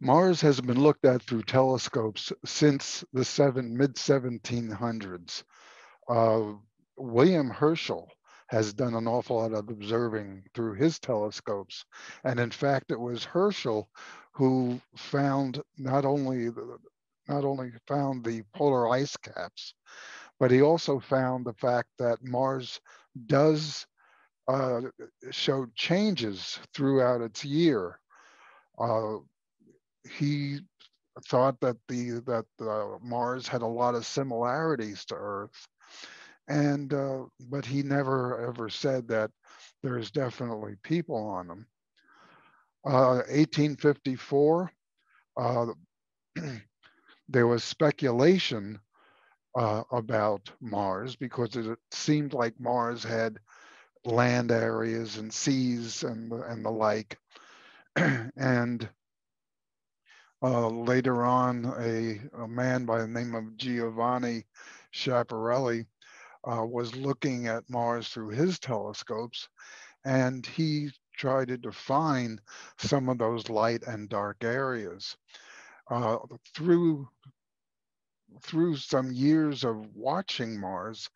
Mars has been looked at through telescopes since the seven, mid 1700s. Uh, William Herschel has done an awful lot of observing through his telescopes. And in fact, it was Herschel who found not only the, not only found the polar ice caps, but he also found the fact that Mars does uh, show changes throughout its year. Uh, he thought that the that uh, Mars had a lot of similarities to Earth, and uh, but he never ever said that there's definitely people on them. 1854, uh, uh there was speculation uh, about Mars because it seemed like Mars had land areas and seas and and the like, and uh, later on, a, a, man by the name of Giovanni Schiaparelli uh, was looking at Mars through his telescopes, and he tried to define some of those light and dark areas. Uh, through through some years of watching Mars,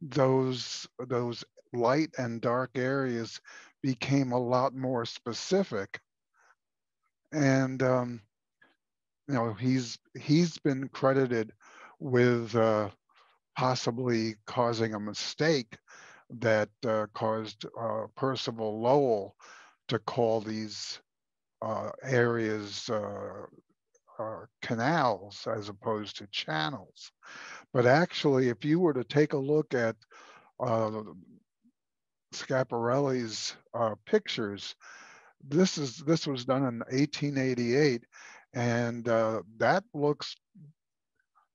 those those light and dark areas became a lot more specific. And um, you know, he's he's been credited with uh, possibly causing a mistake that uh, caused uh, Percival Lowell to call these uh, areas uh, uh, canals as opposed to channels. But actually, if you were to take a look at Schiaparelli's pictures, this is this was done in 1888 and uh, that looks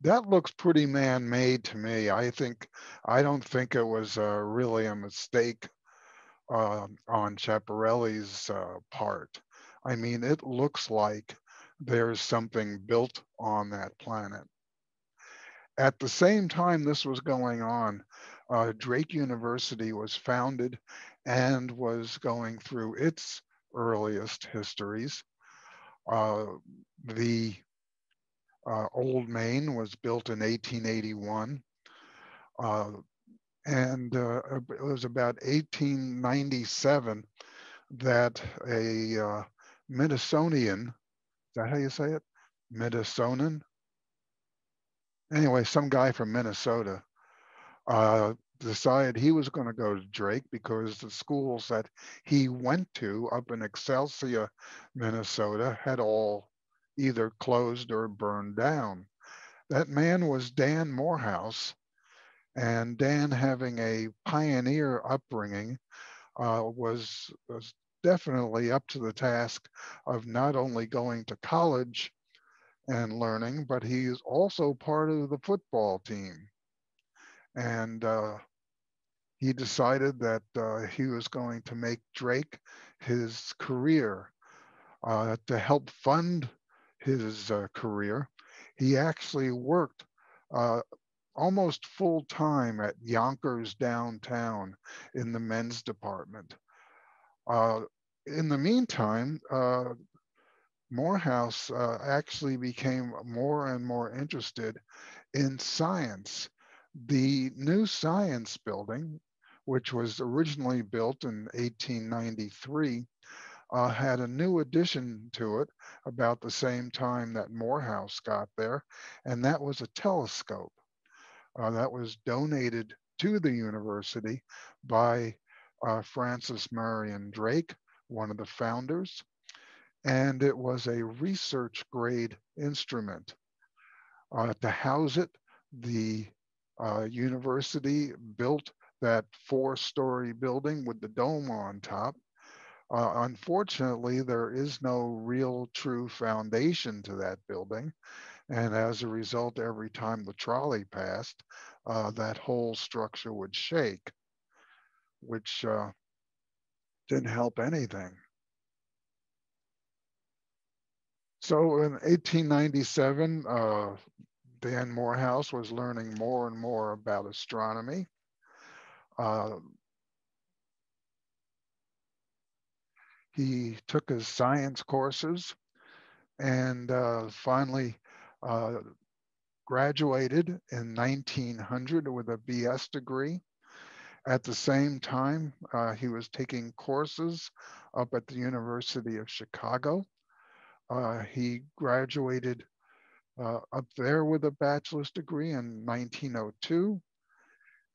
that looks pretty man-made to me. I think I don't think it was uh, really a mistake uh, on Schiaparelli's uh, part. I mean, it looks like there's something built on that planet. At the same time this was going on, uh, Drake University was founded and was going through its earliest histories. Uh, the uh, Old Main was built in 1881. Uh, and uh, it was about 1897 that a uh, Minnesonian, is that how you say it? Minnesotan? Anyway, some guy from Minnesota uh, decided he was going to go to Drake because the schools that he went to up in Excelsior, Minnesota, had all either closed or burned down. That man was Dan Morehouse, and Dan, having a pioneer upbringing, uh, was, was definitely up to the task of not only going to college and learning, but he's also part of the football team. And uh, he decided that uh, he was going to make Drake his career uh, to help fund his uh, career. He actually worked uh, almost full time at Younkers downtown in the men's department. Uh, in the meantime, uh, Morehouse uh, actually became more and more interested in science. The new science building, which was originally built in 1893, uh, had a new addition to it about the same time that Morehouse got there, and that was a telescope. Uh, that was donated to the university by uh, Francis Marion Drake, one of the founders, and it was a research grade instrument. Uh, to house it, the uh, university built that four story building with the dome on top uh, unfortunately, there is no real true foundation to that building. And as a result, every time the trolley passed, uh, that whole structure would shake, which uh, didn't help anything. So in 1897, uh, Dan Morehouse was learning more and more about astronomy. Uh, He took his science courses and uh, finally uh, graduated in 1900 with a BS degree. At the same time, uh, he was taking courses up at the University of Chicago. Uh, he graduated uh, up there with a bachelor's degree in 1902,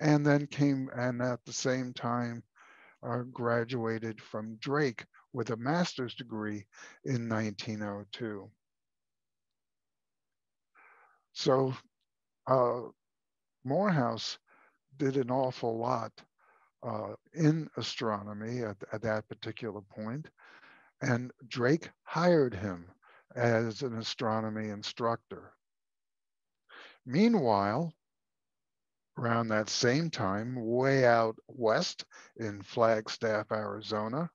and then came and at the same time uh, graduated from Drake with a master's degree in 1902. So uh, Morehouse did an awful lot uh, in astronomy at, at that particular point, and Drake hired him as an astronomy instructor. Meanwhile, around that same time, way out west in Flagstaff, Arizona,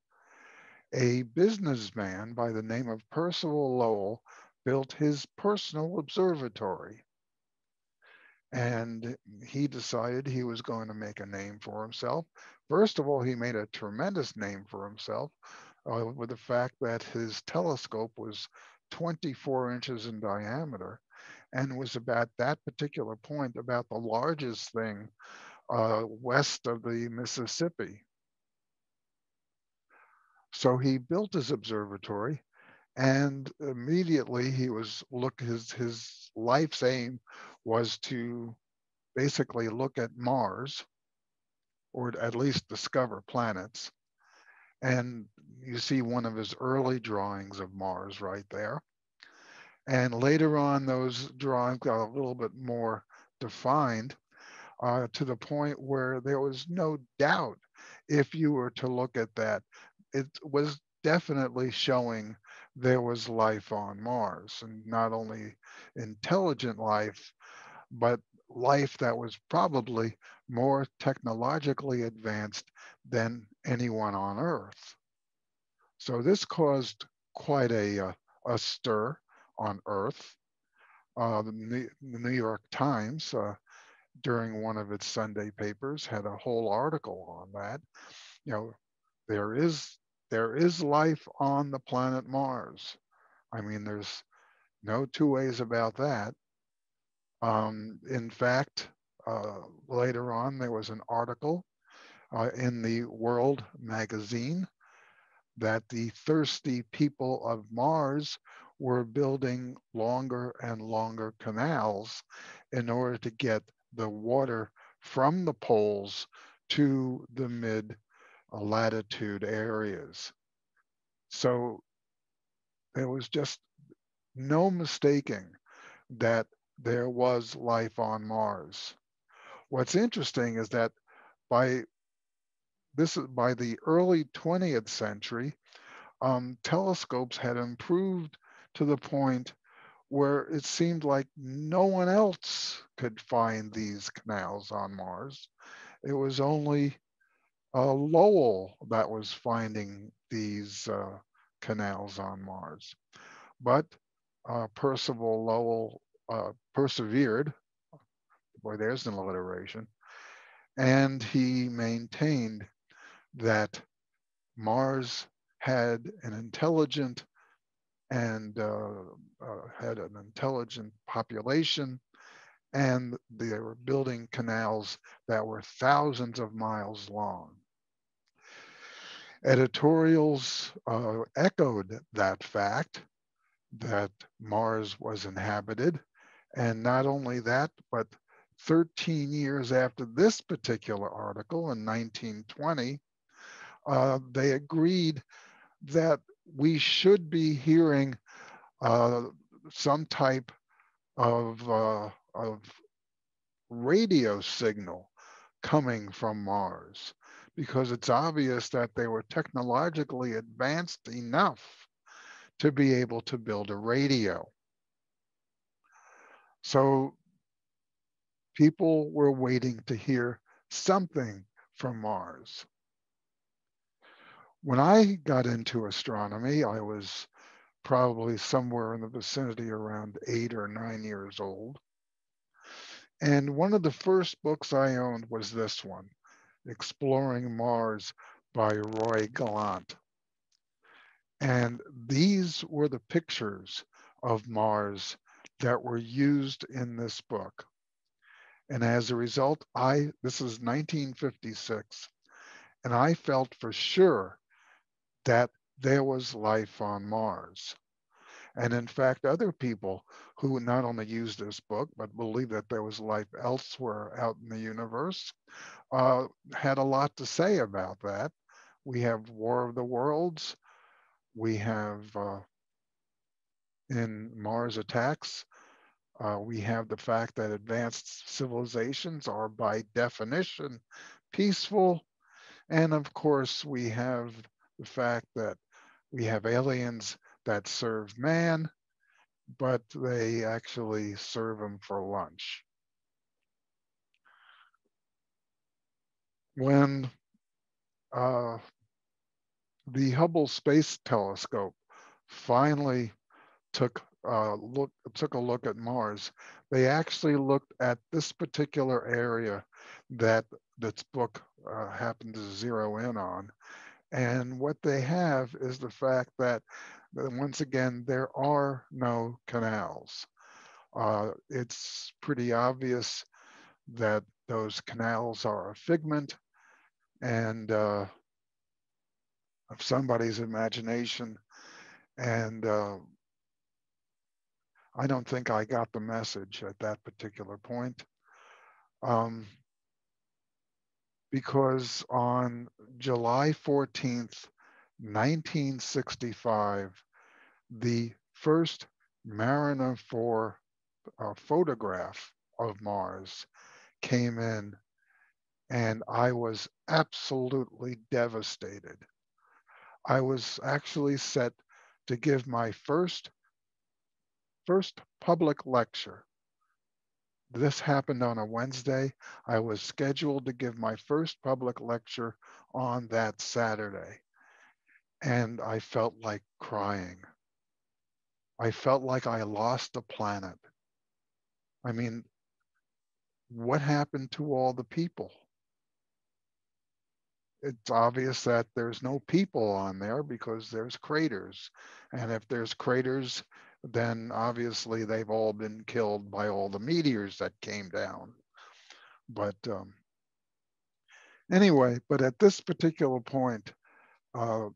a businessman by the name of Percival Lowell built his personal observatory. And he decided he was going to make a name for himself. First of all, he made a tremendous name for himself uh, with the fact that his telescope was 24 inches in diameter and was about that particular point about the largest thing uh, west of the Mississippi. So he built his observatory and immediately he was look his his life's aim was to basically look at Mars or at least discover planets. And you see one of his early drawings of Mars right there. And later on, those drawings got a little bit more defined uh, to the point where there was no doubt if you were to look at that, it was definitely showing there was life on Mars and not only intelligent life, but life that was probably more technologically advanced than anyone on Earth. So this caused quite a, a, uh, a stir on Earth. Uh, the, New, the, New, York Times, uh, during one of its Sunday papers, had a whole article on that. You know, there is there is life on the planet Mars. I mean, there's no two ways about that. Um, in fact, uh, later on, there was an article uh, in the World magazine that the thirsty people of Mars were building longer and longer canals in order to get the water from the poles to the mid latitude areas. So there was just no mistaking that there was life on Mars. What's interesting is that by this is by the early 20th century, um, telescopes had improved to the point where it seemed like no one else could find these canals on Mars. It was only uh, Lowell that was finding these uh, canals on Mars. But uh, Percival Lowell uh, persevered, boy, there's an alliteration, and he maintained that Mars had an intelligent and uh, uh, had an intelligent population. And they were building canals that were thousands of miles long editorials uh, echoed that fact that Mars was inhabited. And not only that, but 13 years after this particular article in 1920, uh, they agreed that we should be hearing uh, some type of, uh, of radio signal coming from Mars because it's obvious that they were technologically advanced enough to be able to build a radio. So people were waiting to hear something from Mars. When I got into astronomy, I was probably somewhere in the vicinity around eight or nine years old. And one of the first books I owned was this one, Exploring Mars by Roy Gallant. And these were the pictures of Mars that were used in this book. And as a result, I, this is 1956, and I felt for sure that there was life on Mars. And in fact, other people who not only used this book, but believed that there was life elsewhere out in the universe, uh, had a lot to say about that. We have War of the Worlds. We have uh, in Mars Attacks, uh, we have the fact that advanced civilizations are by definition peaceful. And of course, we have the fact that we have aliens that serve man, but they actually serve him for lunch. When uh, the Hubble Space Telescope finally took uh, look took a look at Mars, they actually looked at this particular area that this book uh, happened to zero in on. And what they have is the fact that, that once again, there are no canals. Uh, it's pretty obvious that those canals are a figment and uh, of somebody's imagination. And uh, I don't think I got the message at that particular point. Um, because on July 14th, 1965, the first Mariner 4 uh, photograph of Mars came in, and I was absolutely devastated. I was actually set to give my first first public lecture. This happened on a Wednesday. I was scheduled to give my first public lecture on that Saturday. And I felt like crying. I felt like I lost a planet. I mean, what happened to all the people? It's obvious that there's no people on there because there's craters. And if there's craters, then obviously they've all been killed by all the meteors that came down. But um, anyway, but at this particular point, uh,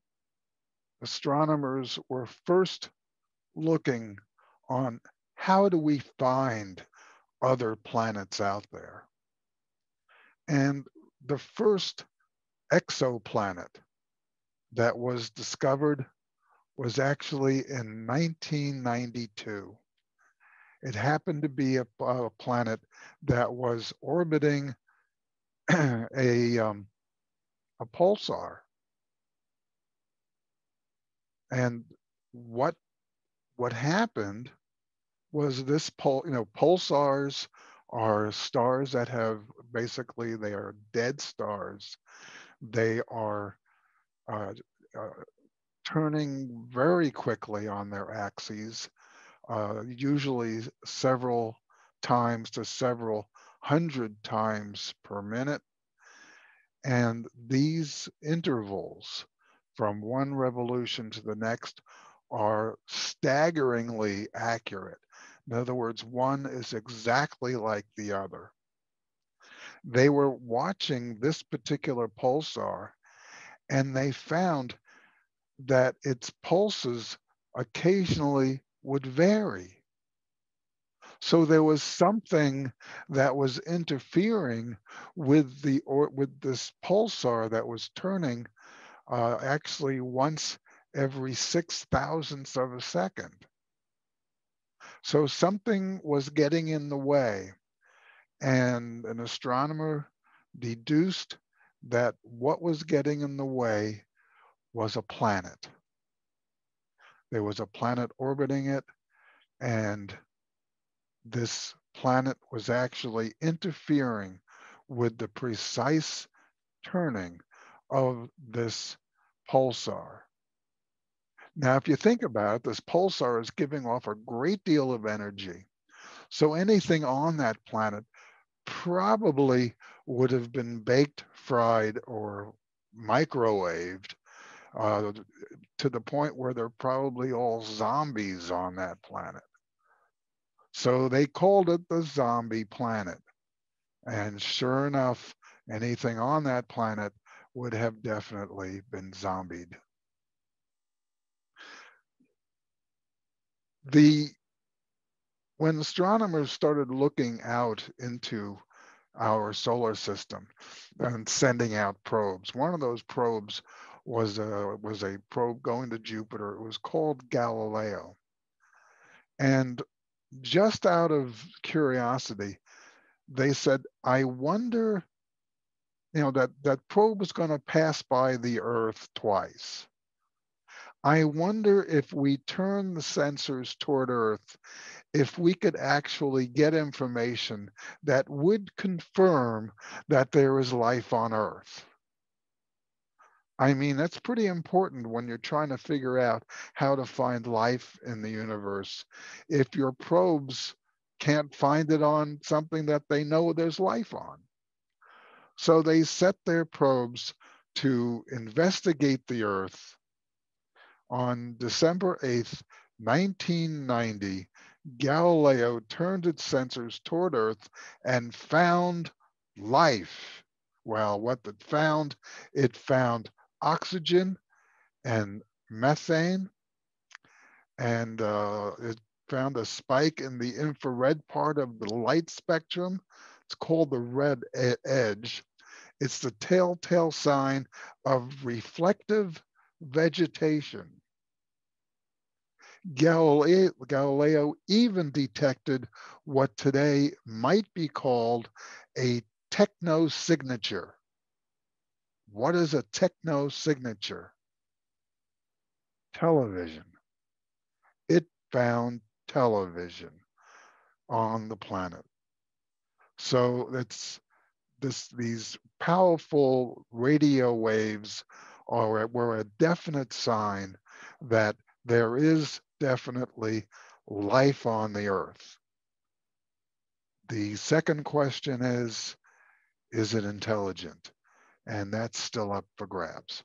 astronomers were first looking on how do we find other planets out there? And the first exoplanet that was discovered was actually in 1992. It happened to be a, a planet that was orbiting a, um, a pulsar. And what what happened was this pul you know pulsars are stars that have basically they are dead stars. They are uh, uh, turning very quickly on their axes, uh, usually several times to several hundred times per minute. And these intervals from one revolution to the next are staggeringly accurate. In other words, one is exactly like the other. They were watching this particular pulsar and they found that its pulses occasionally would vary. So there was something that was interfering with the or with this pulsar that was turning uh, actually once every six thousandths of a second. So something was getting in the way, and an astronomer deduced that what was getting in the way was a planet. There was a planet orbiting it, and this planet was actually interfering with the precise turning of this pulsar. Now, if you think about it, this pulsar is giving off a great deal of energy. So anything on that planet probably would have been baked, fried, or microwaved uh, to the point where they're probably all zombies on that planet. So they called it the zombie planet. And sure enough, anything on that planet would have definitely been zombied. The when astronomers started looking out into our solar system and sending out probes, one of those probes was a was a probe going to Jupiter. It was called Galileo. And just out of curiosity, they said, I wonder, you know, that that probe is going to pass by the Earth twice. I wonder if we turn the sensors toward Earth, if we could actually get information that would confirm that there is life on Earth. I mean, that's pretty important when you're trying to figure out how to find life in the universe. If your probes can't find it on something that they know there's life on. So they set their probes to investigate the Earth. On December 8th, 1990, Galileo turned its sensors toward Earth and found life. Well, what it found, it found oxygen and methane, and uh, it found a spike in the infrared part of the light spectrum. It's called the red edge. It's the telltale sign of reflective vegetation. Galileo, Galileo even detected what today might be called a technosignature. What is a technosignature? Television. It found television on the planet. So it's this these powerful radio waves are were a definite sign that there is definitely life on the earth. The second question is, is it intelligent? And that's still up for grabs.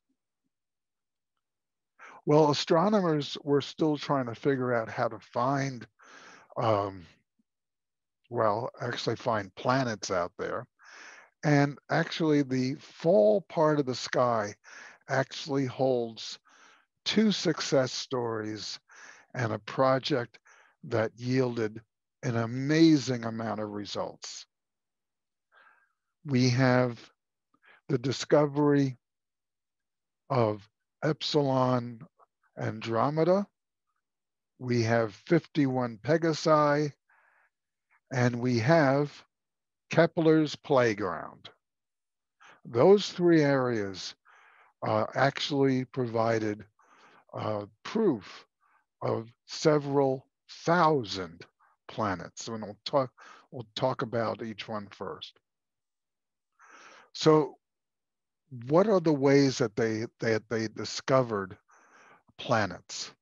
Well, astronomers were still trying to figure out how to find, um, well, actually find planets out there. And actually, the fall part of the sky actually holds two success stories and a project that yielded an amazing amount of results. We have the discovery of Epsilon Andromeda. We have 51 Pegasi, and we have Kepler's playground. Those three areas uh, actually provided uh, proof of several thousand planets. And we'll talk, we'll talk about each one first. So what are the ways that they, that they discovered planets?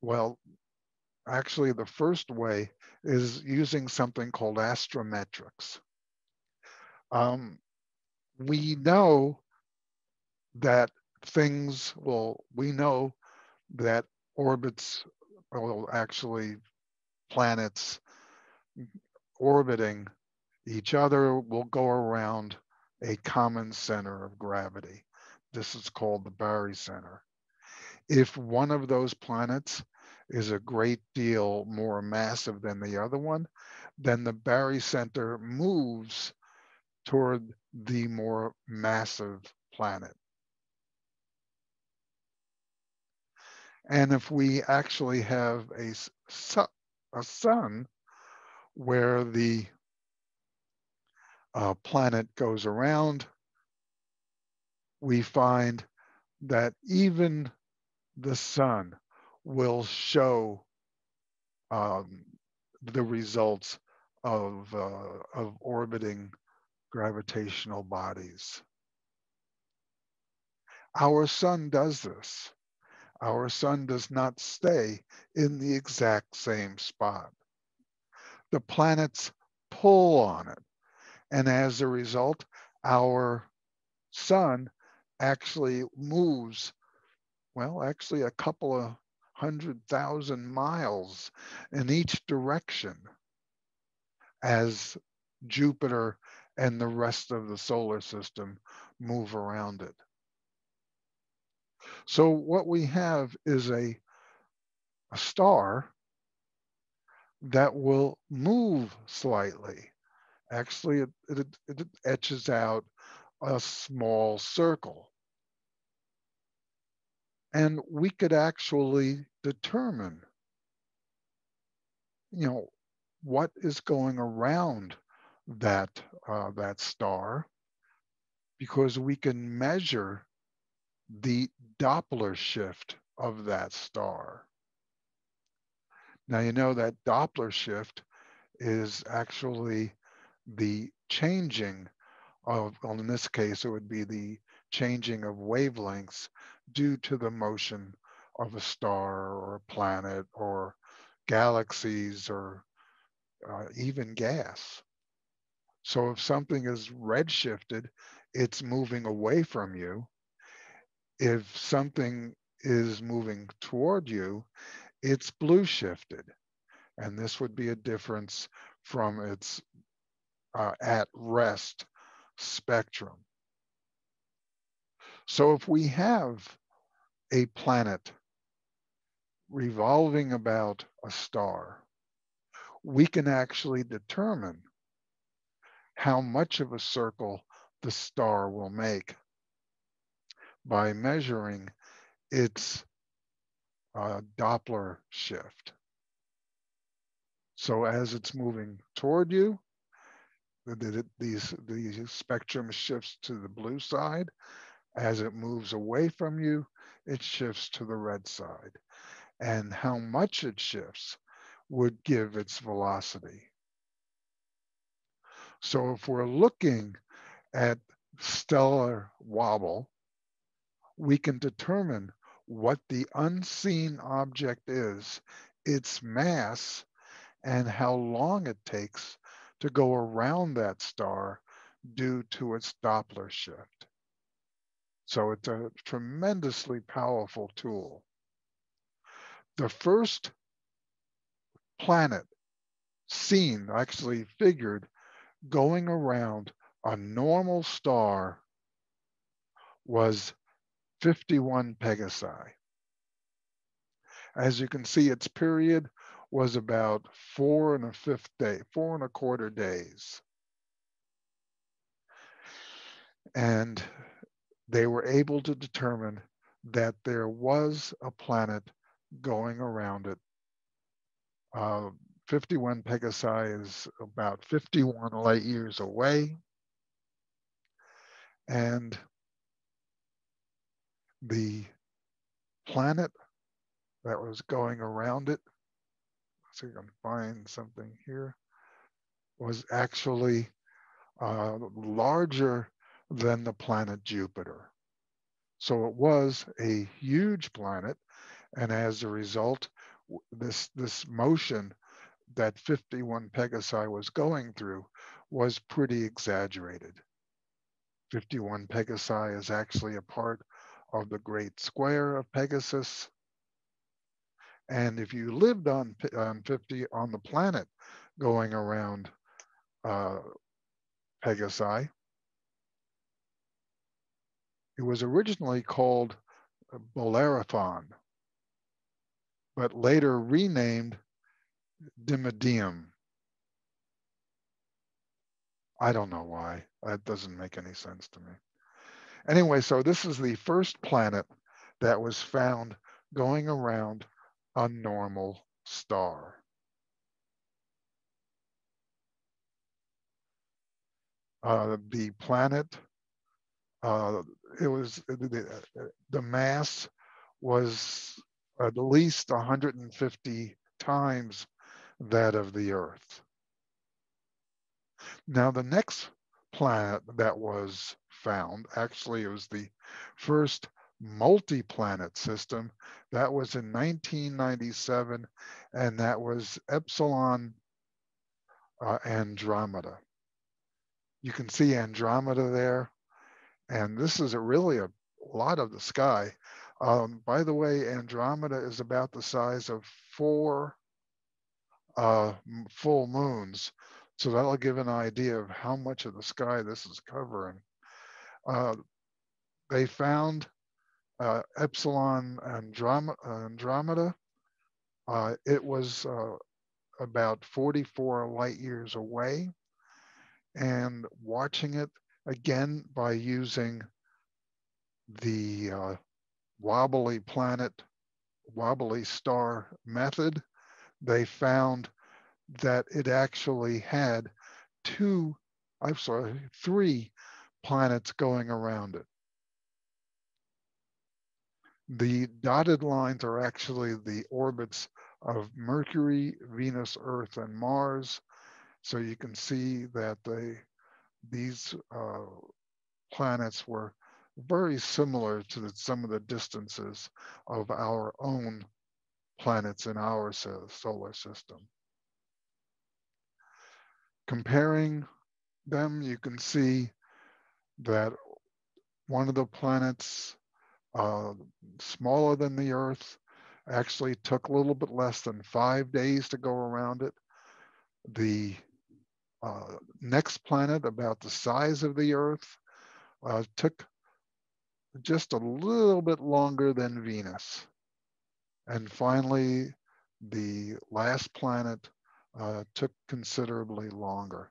Well, actually the first way is using something called astrometrics. Um, we know that things, well, we know that orbits, well, actually planets orbiting each other will go around a common center of gravity. This is called the barycenter. If one of those planets is a great deal more massive than the other one, then the barycenter moves toward the more massive planet. And if we actually have a, a sun where the uh, planet goes around, we find that even the sun will show um, the results of, uh, of orbiting gravitational bodies. Our sun does this. Our sun does not stay in the exact same spot. The planets pull on it. And as a result, our sun actually moves well, actually a couple of hundred thousand miles in each direction as Jupiter and the rest of the solar system move around it. So what we have is a, a star that will move slightly. Actually, it, it, it etches out a small circle. And we could actually determine, you know, what is going around that, uh, that star because we can measure the Doppler shift of that star. Now, you know that Doppler shift is actually the changing of, well, in this case, it would be the changing of wavelengths due to the motion of a star or a planet or galaxies or uh, even gas. So if something is redshifted, it's moving away from you. If something is moving toward you, it's blue shifted. And this would be a difference from its uh, at rest spectrum. So if we have a planet revolving about a star, we can actually determine how much of a circle the star will make by measuring its uh, Doppler shift. So as it's moving toward you, the, the, these, the spectrum shifts to the blue side. As it moves away from you, it shifts to the red side. And how much it shifts would give its velocity. So if we're looking at stellar wobble, we can determine what the unseen object is, its mass, and how long it takes to go around that star due to its Doppler shift. So it's a tremendously powerful tool. The first planet seen, actually figured, going around a normal star was 51 Pegasi. As you can see, its period was about four and a fifth day, four and a quarter days. And they were able to determine that there was a planet going around it. Uh, 51 Pegasi is about 51 light years away. And the planet that was going around it, see if I can find something here, was actually uh, larger than the planet Jupiter. So it was a huge planet. And as a result, this, this motion that 51 Pegasi was going through was pretty exaggerated. 51 Pegasi is actually a part of the great square of Pegasus. And if you lived on, on 50 on the planet going around uh, Pegasi, it was originally called Bellerophon, but later renamed Dimidium. I don't know why. That doesn't make any sense to me. Anyway, so this is the first planet that was found going around a normal star. Uh, the planet, uh, it was the, the mass was at least 150 times that of the Earth. Now, the next planet that was found, actually, it was the first multi planet system. That was in 1997, and that was Epsilon uh, Andromeda. You can see Andromeda there, and this is a really a lot of the sky. Um, by the way, Andromeda is about the size of four uh, full moons. So that'll give an idea of how much of the sky this is covering. Uh, they found uh, Epsilon Andromeda. Uh, it was uh, about 44 light years away and watching it again by using the wobbly planet, wobbly star method, they found that it actually had two, I'm sorry, three planets going around it. The dotted lines are actually the orbits of Mercury, Venus, Earth, and Mars. So you can see that they, these uh, planets were very similar to the, some of the distances of our own planets in our solar system. Comparing them, you can see that one of the planets uh, smaller than the Earth actually took a little bit less than five days to go around it. The uh, next planet, about the size of the Earth, uh, took just a little bit longer than Venus. And finally, the last planet uh, took considerably longer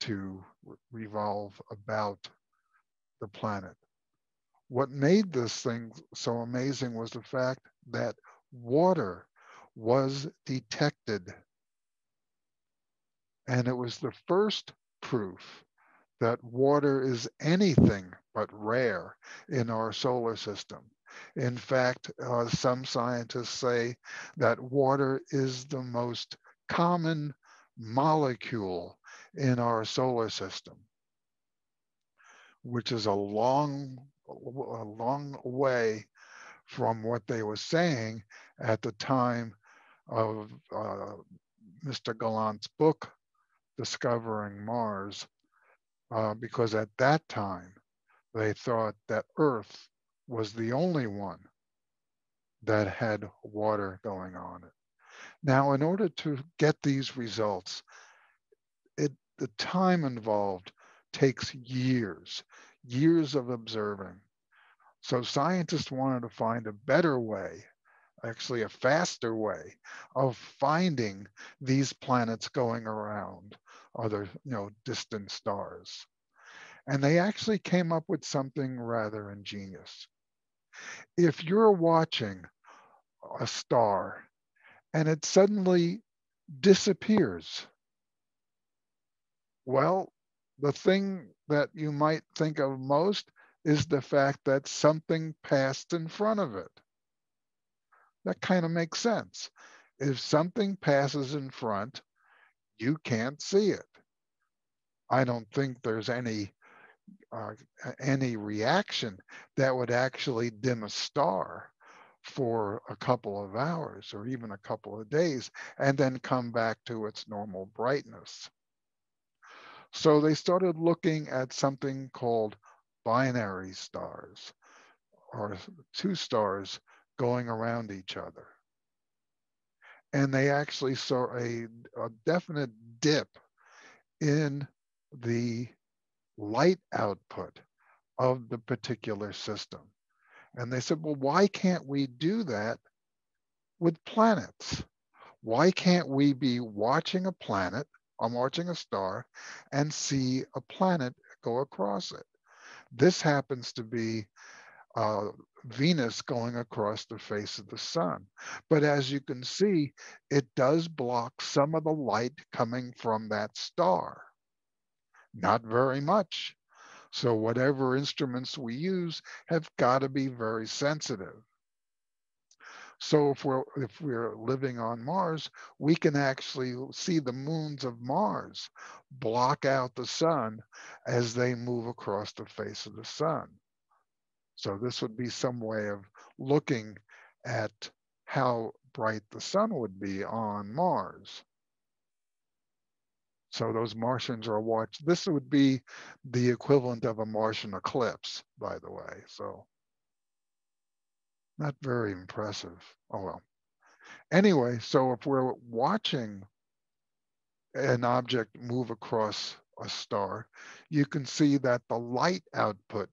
to revolve about the planet. What made this thing so amazing was the fact that water was detected. And it was the first proof that water is anything but rare in our solar system. In fact, uh, some scientists say that water is the most common molecule in our solar system, which is a long, a long way from what they were saying at the time of uh, Mr. Gallant's book, Discovering Mars, uh, because at that time they thought that Earth was the only one that had water going on it. Now, in order to get these results, it, the time involved takes years, years of observing. So scientists wanted to find a better way, actually a faster way of finding these planets going around other, you know, distant stars. And they actually came up with something rather ingenious. If you're watching a star and it suddenly disappears, well, the thing that you might think of most is the fact that something passed in front of it. That kind of makes sense. If something passes in front, you can't see it. I don't think there's any uh, any reaction that would actually dim a star for a couple of hours or even a couple of days and then come back to its normal brightness. So they started looking at something called binary stars or two stars going around each other. And they actually saw a, a definite dip in the light output of the particular system. And they said, well, why can't we do that with planets? Why can't we be watching a planet, I'm watching a star, and see a planet go across it? This happens to be uh, Venus going across the face of the sun. But as you can see, it does block some of the light coming from that star. Not very much. So whatever instruments we use have got to be very sensitive. So if we're if we're living on Mars, we can actually see the moons of Mars block out the sun as they move across the face of the sun. So this would be some way of looking at how bright the sun would be on Mars. So those Martians are watched. This would be the equivalent of a Martian eclipse, by the way. So not very impressive. Oh well. Anyway, so if we're watching an object move across a star, you can see that the light output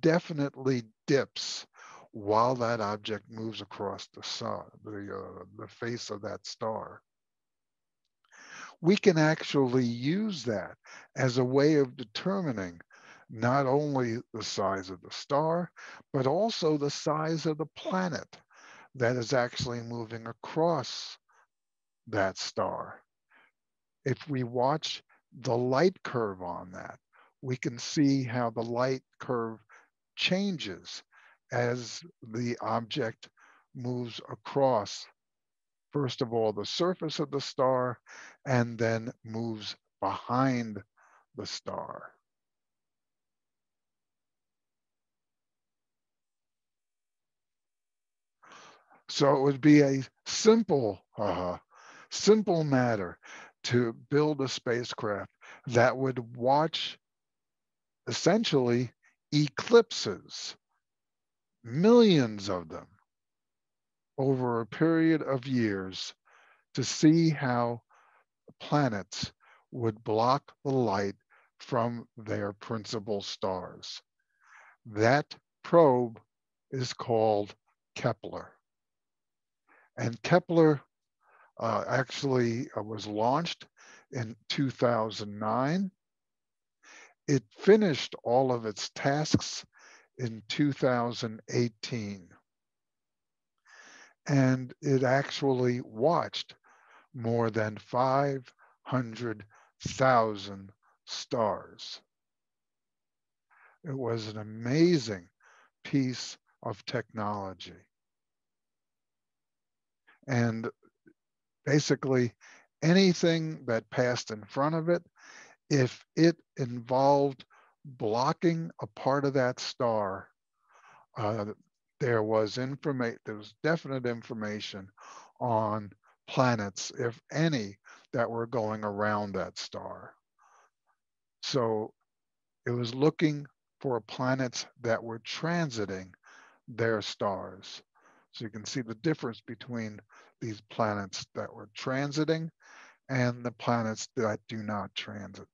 definitely dips while that object moves across the sun, the, uh, the face of that star. We can actually use that as a way of determining not only the size of the star, but also the size of the planet that is actually moving across that star. If we watch the light curve on that, we can see how the light curve changes as the object moves across, first of all, the surface of the star, and then moves behind the star. So it would be a simple, uh, simple matter to build a spacecraft that would watch essentially eclipses, millions of them, over a period of years to see how planets would block the light from their principal stars. That probe is called Kepler. And Kepler uh, actually uh, was launched in 2009. It finished all of its tasks in 2018. And it actually watched more than 500,000 stars. It was an amazing piece of technology. And basically anything that passed in front of it, if it involved blocking a part of that star, uh, there was information, there was definite information on planets, if any, that were going around that star. So it was looking for planets that were transiting their stars. So you can see the difference between these planets that were transiting and the planets that do not transit.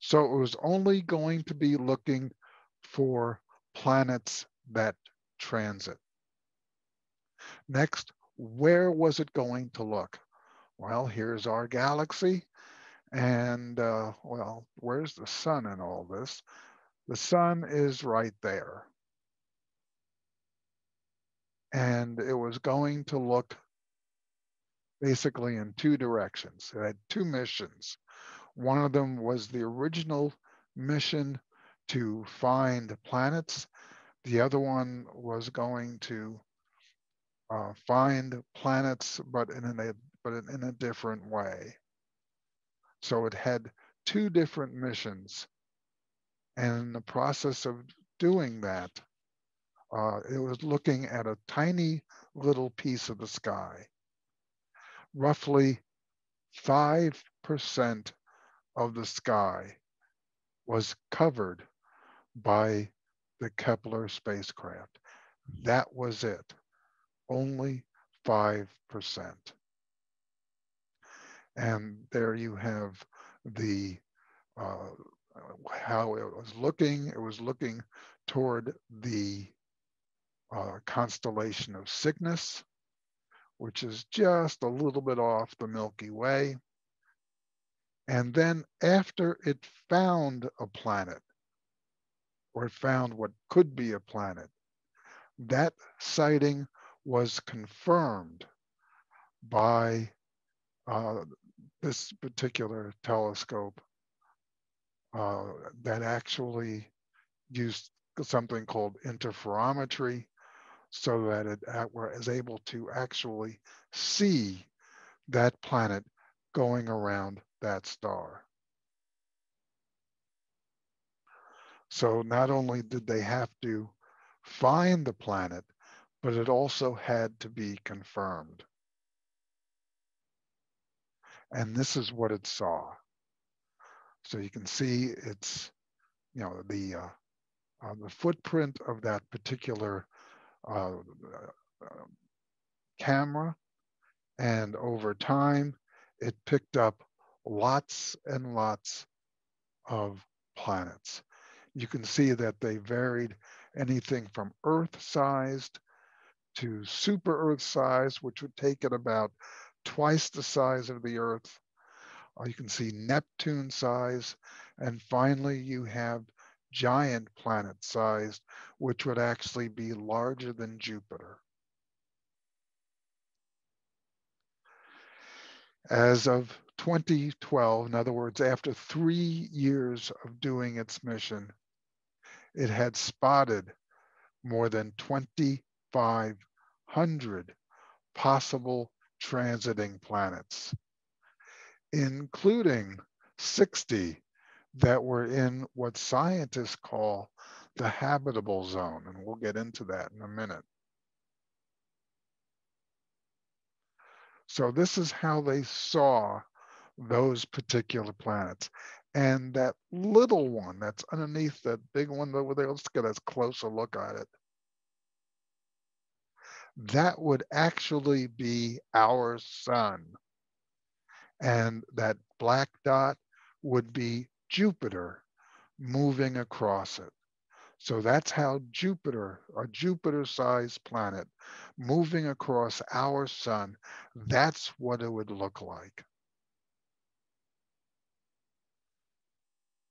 So it was only going to be looking for planets that transit. Next, where was it going to look? Well, here's our galaxy. And uh, well, where's the sun in all this? The sun is right there and it was going to look basically in two directions. It had two missions. One of them was the original mission to find planets. The other one was going to uh, find planets, but in a but in a different way. So it had two different missions, and in the process of doing that, uh, it was looking at a tiny little piece of the sky. Roughly 5% of the sky was covered by the Kepler spacecraft. That was it, only 5%. And there you have the uh, how it was looking. It was looking toward the uh, constellation of Cygnus, which is just a little bit off the Milky Way. And then after it found a planet, or it found what could be a planet, that sighting was confirmed by uh, this particular telescope uh, that actually used something called interferometry so that it it is able to actually see that planet going around that star. So not only did they have to find the planet, but it also had to be confirmed. And this is what it saw. So you can see it's, you know, the uh, uh, the footprint of that particular uh, camera. And over time, it picked up lots and lots of planets. You can see that they varied anything from Earth sized to super Earth size, which would take it about twice the size of the Earth. Uh, you can see Neptune size. And finally, you have giant planet sized, which would actually be larger than Jupiter. As of 2012, in other words, after three years of doing its mission, it had spotted more than 2,500 possible transiting planets, including 60 that were in what scientists call the habitable zone. And we'll get into that in a minute. So this is how they saw those particular planets. And that little one that's underneath that big one over there, let's get a closer look at it. That would actually be our sun. And that black dot would be Jupiter moving across it. So that's how Jupiter, a Jupiter-sized planet, moving across our sun, that's what it would look like.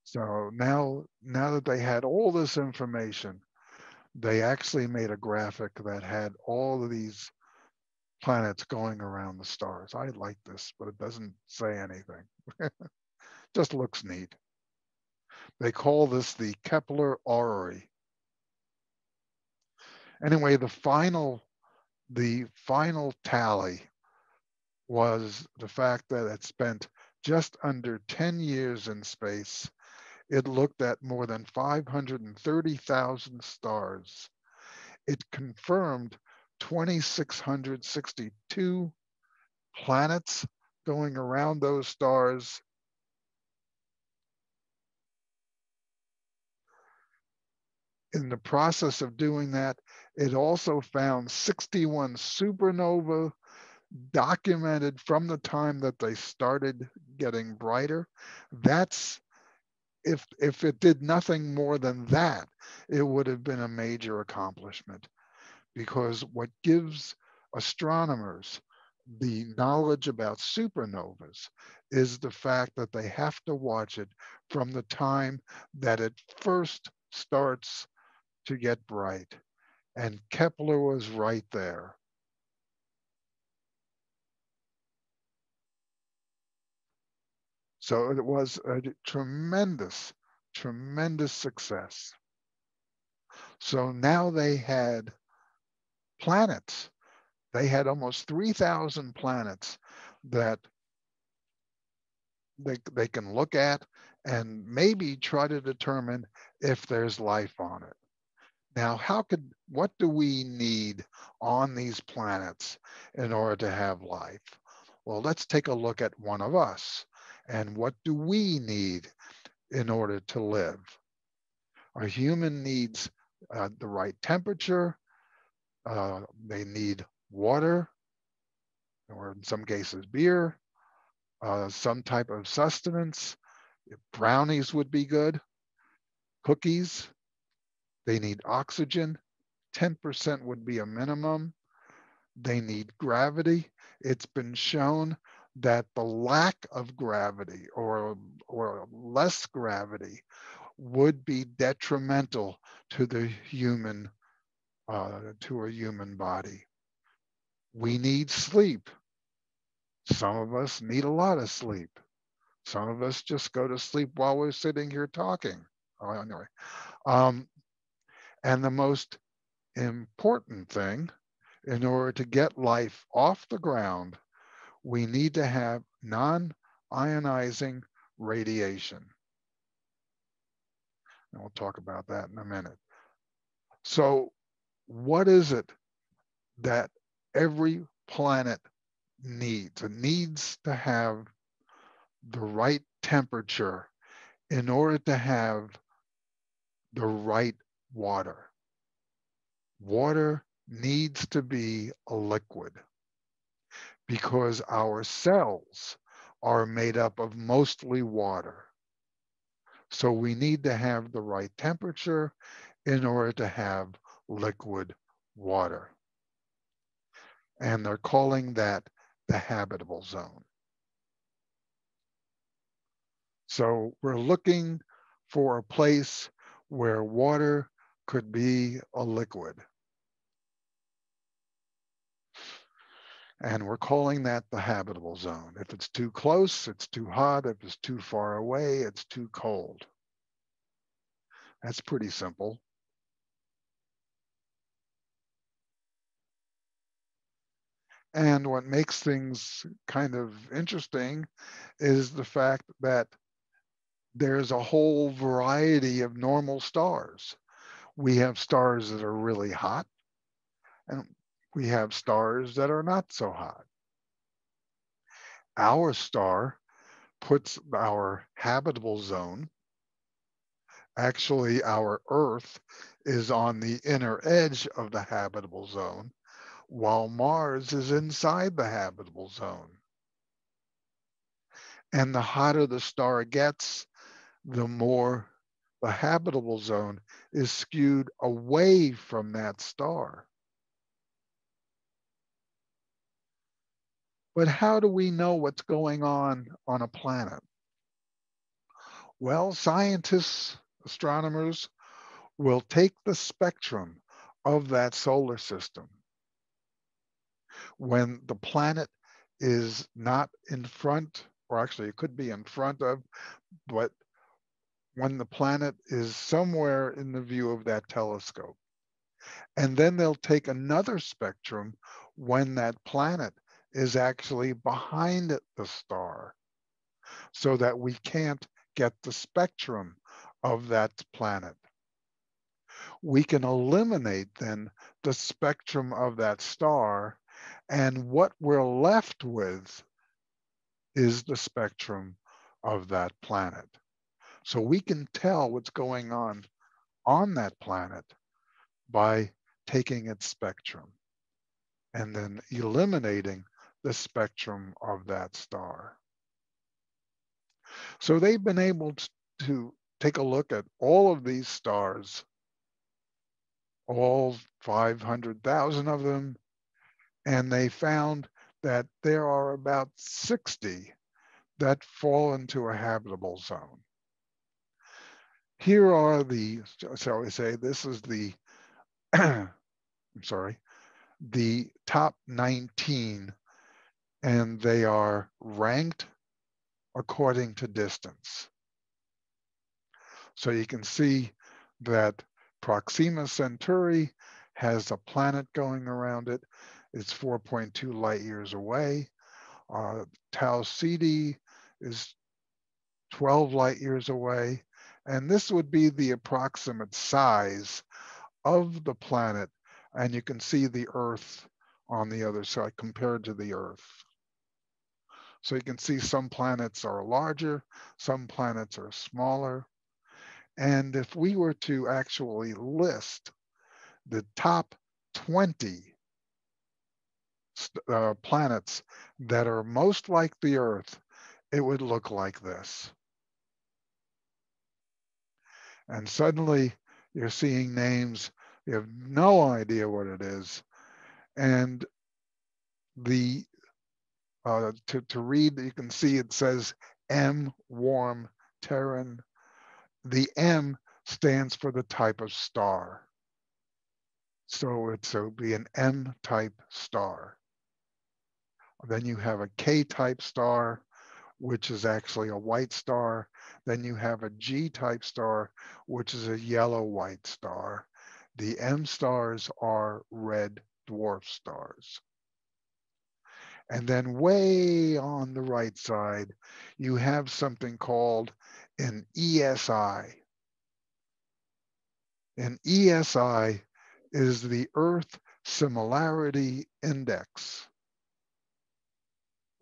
So now, now that they had all this information, they actually made a graphic that had all of these planets going around the stars. I like this, but it doesn't say anything. Just looks neat. They call this the Kepler orrery. Anyway, the final, the final tally was the fact that it spent just under 10 years in space. It looked at more than 530,000 stars. It confirmed 2,662 planets going around those stars in the process of doing that, it also found 61 supernova documented from the time that they started getting brighter. That's if if it did nothing more than that, it would have been a major accomplishment because what gives astronomers the knowledge about supernovas is the fact that they have to watch it from the time that it first starts to get bright. And Kepler was right there. So it was a tremendous, tremendous success. So now they had planets. They had almost 3,000 planets that they, they can look at and maybe try to determine if there's life on it. Now, how could, what do we need on these planets in order to have life? Well, let's take a look at one of us. And what do we need in order to live? A human needs uh, the right temperature. Uh, they need water, or in some cases, beer, uh, some type of sustenance. Brownies would be good. Cookies, they need oxygen. 10% would be a minimum. They need gravity. It's been shown that the lack of gravity or, or less gravity would be detrimental to the human, uh, to a human body. We need sleep. Some of us need a lot of sleep. Some of us just go to sleep while we're sitting here talking. Oh, anyway, um, and the most important thing, in order to get life off the ground, we need to have non-ionizing radiation. And we'll talk about that in a minute. So what is it that every planet needs? It needs to have the right temperature in order to have the right water. Water needs to be a liquid because our cells are made up of mostly water. So we need to have the right temperature in order to have liquid water. And they're calling that the habitable zone. So we're looking for a place where water could be a liquid. And we're calling that the habitable zone. If it's too close, it's too hot. If it's too far away, it's too cold. That's pretty simple. And what makes things kind of interesting is the fact that there's a whole variety of normal stars. We have stars that are really hot, and we have stars that are not so hot. Our star puts our habitable zone. Actually, our Earth is on the inner edge of the habitable zone, while Mars is inside the habitable zone. And the hotter the star gets, the more the habitable zone is skewed away from that star. But how do we know what's going on on a planet? Well, scientists, astronomers will take the spectrum of that solar system. When the planet is not in front, or actually it could be in front of, but when the planet is somewhere in the view of that telescope. And then they'll take another spectrum when that planet is actually behind the star so that we can't get the spectrum of that planet. We can eliminate then the spectrum of that star and what we're left with is the spectrum of that planet. So we can tell what's going on on that planet by taking its spectrum and then eliminating the spectrum of that star. So they've been able to take a look at all of these stars, all 500,000 of them, and they found that there are about 60 that fall into a habitable zone. Here are the, shall we say, this is the, I'm sorry, the top 19 and they are ranked according to distance. So you can see that Proxima Centauri has a planet going around it. It's 4.2 light years away. Uh, Tau Ceti is 12 light years away. And this would be the approximate size of the planet. And you can see the Earth on the other side compared to the Earth. So you can see some planets are larger, some planets are smaller. And if we were to actually list the top 20 uh, planets that are most like the Earth, it would look like this. And suddenly you're seeing names, you have no idea what it is. And the uh, to, to read, you can see it says M warm Terran. The M stands for the type of star. So it's so be an M type star. Then you have a K type star, which is actually a white star. Then you have a G type star, which is a yellow white star. The M stars are red dwarf stars. And then way on the right side, you have something called an ESI. An ESI is the Earth Similarity Index.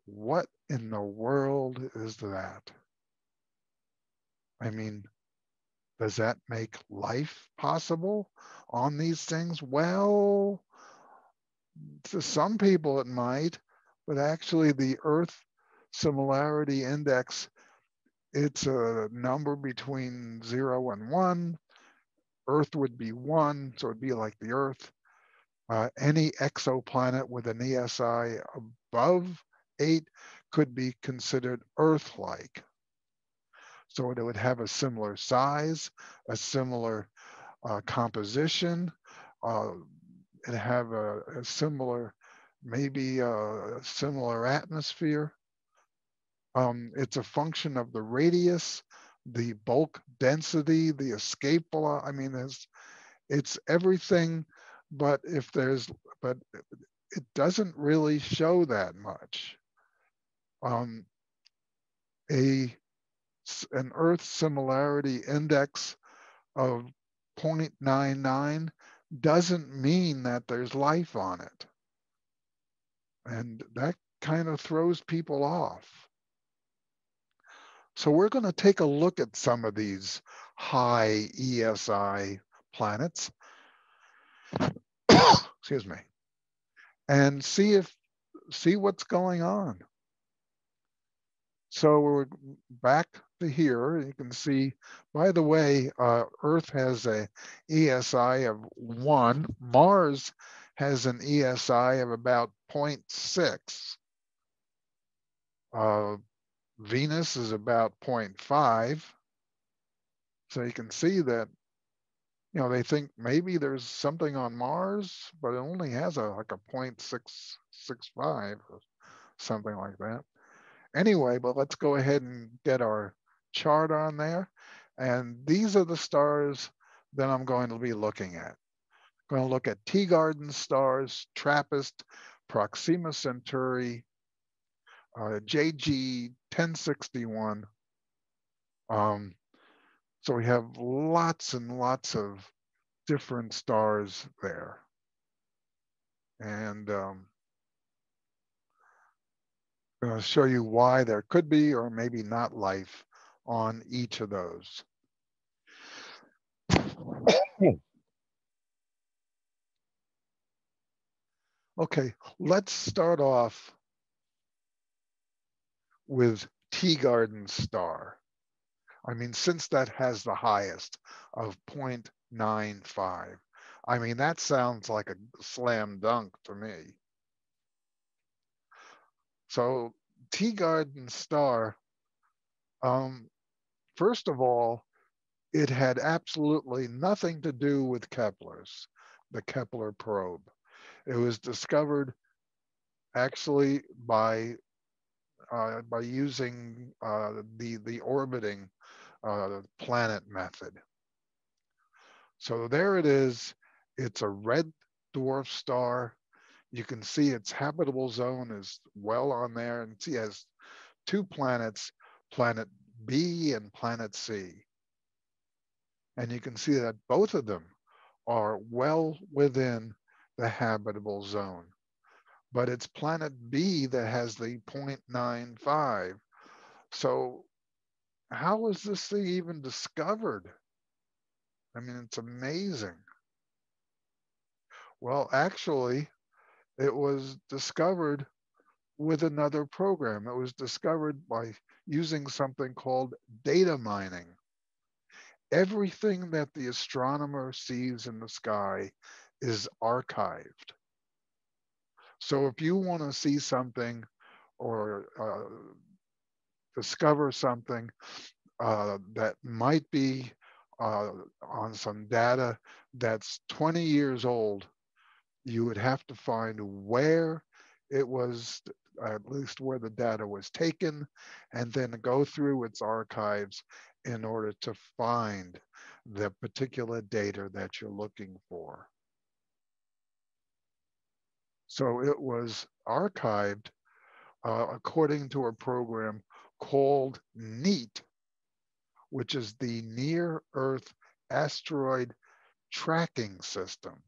What in the world is that? I mean, does that make life possible on these things? Well, to some people it might, but actually the Earth Similarity Index, it's a number between zero and one. Earth would be one, so it'd be like the Earth. Uh, any exoplanet with an ESI above eight could be considered Earth-like. So it would have a similar size, a similar uh, composition, uh, it have a, a similar, maybe a, a similar atmosphere. Um, it's a function of the radius, the bulk density, the escape velocity. I mean, it's, it's everything, but if there's, but it doesn't really show that much. Um, a an Earth similarity index of 0.99 doesn't mean that there's life on it. And that kind of throws people off. So we're going to take a look at some of these high ESI planets. Excuse me. And see if see what's going on. So we're back to here. You can see, by the way, uh, Earth has a ESI of one. Mars has an ESI of about 0.6. Uh, Venus is about 0.5. So you can see that, you know, they think maybe there's something on Mars, but it only has a like a 0.665 or something like that. Anyway, but let's go ahead and get our chart on there. And these are the stars that I'm going to be looking at. I'm going to look at Teegarden stars, TRAPPIST, Proxima Centauri, uh, JG 1061. Um, so we have lots and lots of different stars there. And um, I'm going to show you why there could be or maybe not life on each of those. Okay, let's start off with Teegarden star. I mean, since that has the highest of 0.95, I mean, that sounds like a slam dunk to me. So Teegarden star, um, first of all, it had absolutely nothing to do with Kepler's, the Kepler probe. It was discovered actually by uh, by using uh, the the orbiting uh, planet method. So there it is. It's a red dwarf star you can see its habitable zone is well on there and see has two planets, planet B and planet C. And you can see that both of them are well within the habitable zone. But it's planet B that has the 0.95. So how was this thing even discovered? I mean, it's amazing. Well, actually, it was discovered with another program. It was discovered by using something called data mining. Everything that the astronomer sees in the sky is archived. So if you want to see something or uh, discover something uh, that might be uh, on some data that's 20 years old, you would have to find where it was, at least where the data was taken, and then go through its archives in order to find the particular data that you're looking for. So it was archived uh, according to a program called NEAT, which is the Near Earth Asteroid Tracking System.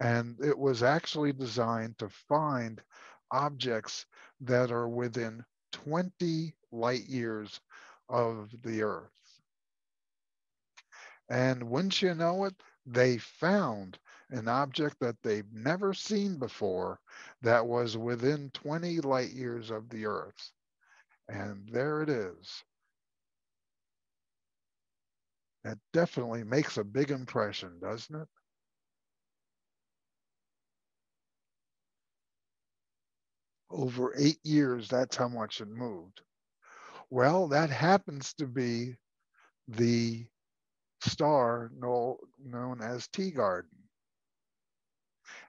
And it was actually designed to find objects that are within 20 light years of the Earth. And wouldn't you know it, they found an object that they've never seen before that was within 20 light years of the Earth. And there it is. That definitely makes a big impression, doesn't it? Over eight years, that's how much it moved. Well, that happens to be the star known as Teegarden.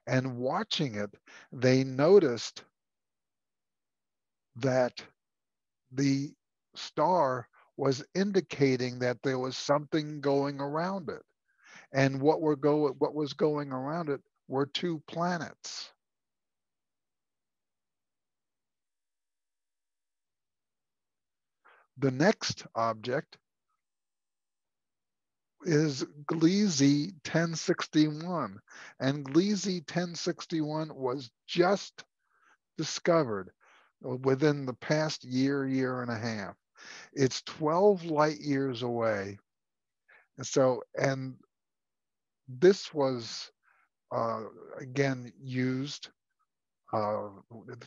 And watching it, they noticed that the star was indicating that there was something going around it. And what were go what was going around it were two planets. The next object is Gliese 1061. And Gliese 1061 was just discovered within the past year, year and a half. It's 12 light years away. And so, and this was uh, again used uh,